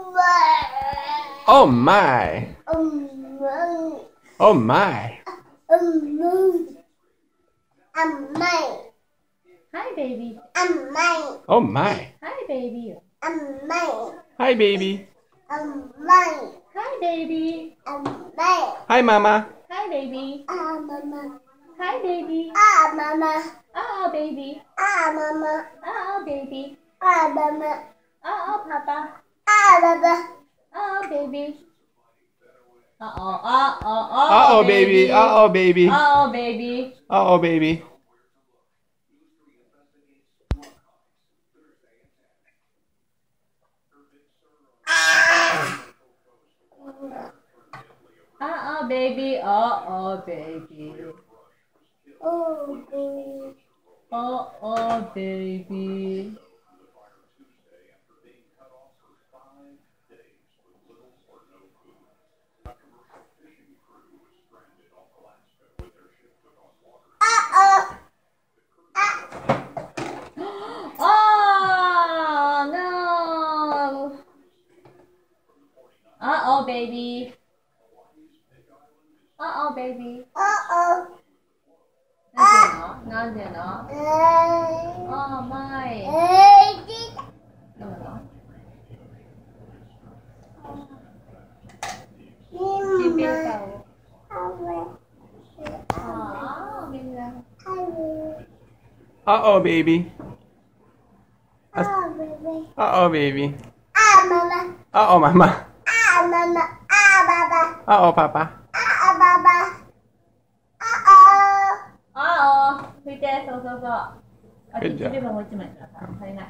Oh my. Oh, oh my. Hi, baby. Oh my. Hi, baby. Hi baby. Hi, baby. Hi mama. Hi, baby. Hi, baby. Oh, baby. Oh, baby. Oh, papa. Oh, baby. Uh oh. Uh oh. Uh oh baby. Uh oh baby. Uh oh, baby. Uh oh baby. Uh oh, baby. Uh oh, baby. Uh oh, baby. Oh no! Uh oh, Ah. Oh no. Uh oh, baby. Uh oh, baby. Ngon chưa nó? Ngon chưa nó? Oh my. Chim bên cầu. Ờ, bên ra. Uh oh baby. Uh oh baby. Uh oh mama. Uh oh papa. Ờ, ờ. Huy tê, so so so. Ở Good chị job. biết bằng ngôi chữ mày. Thấy này.